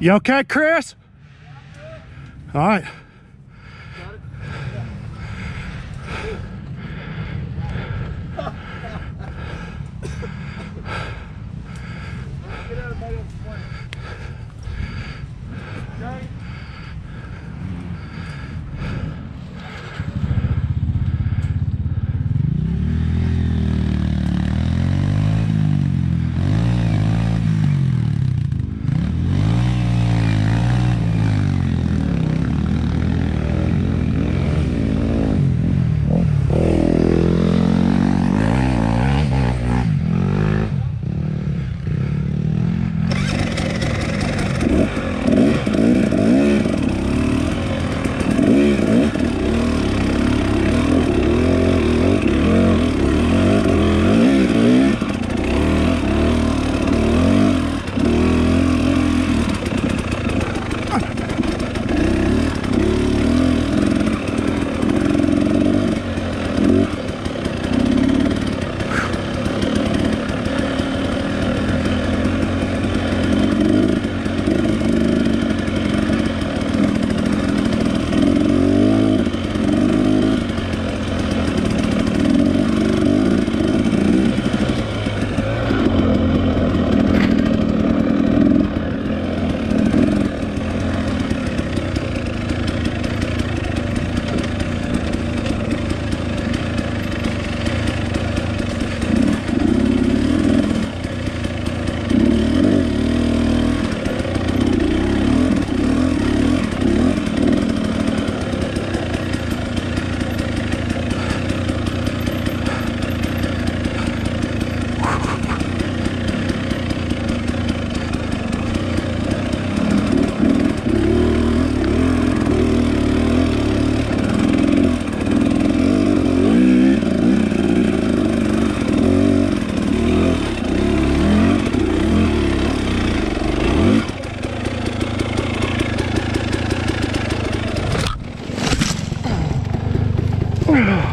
You okay, Chris? All right. Get out of Oh.